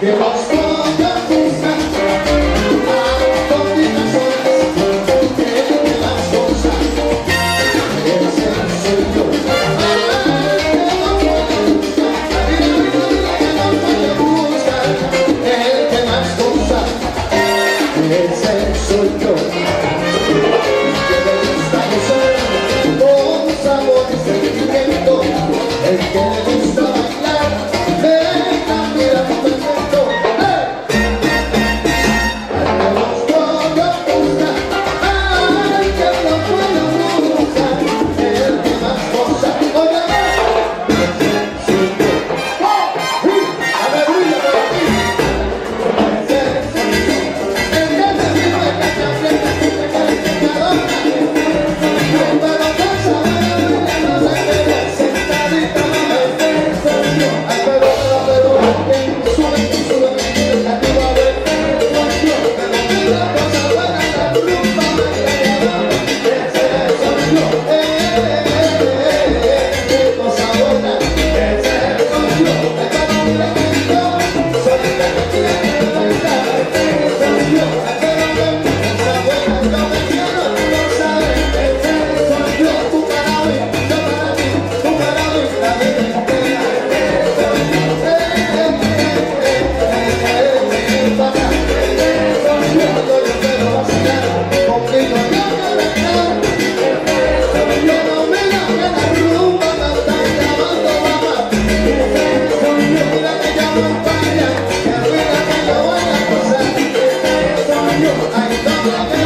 Deus Tá Ainda